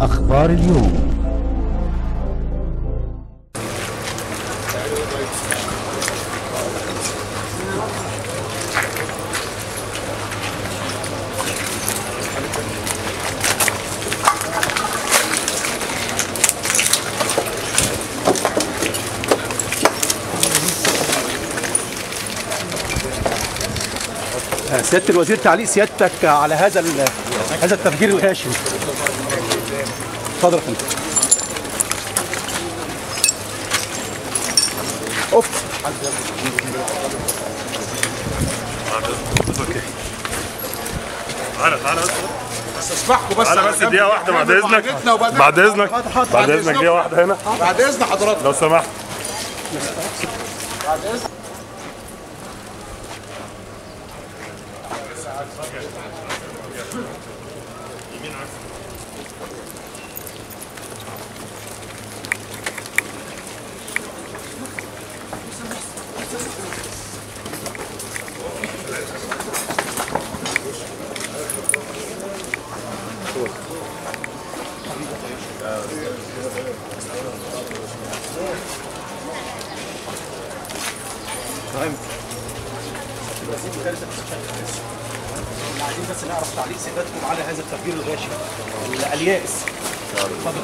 أخبار اليوم. سيادة الوزير تعليق سيادتك على هذا هذا التفجير الغاشم اتفضل يا فندم. أوف. تعالى تعالى بس. اسمحكم بس تعالى على بس جنب. دقيقة واحدة بعد إذنك. وبعدين- بعد إذنك. حاضر، بعد حاضر. إذنك دقيقة واحدة هنا. بعد اذن حضرتك. لو سمحت. بعد اذن طيب. عايزين بس نعرف تعليق سيادتكم على هذا التفجير الغاشم اليائس اتفضل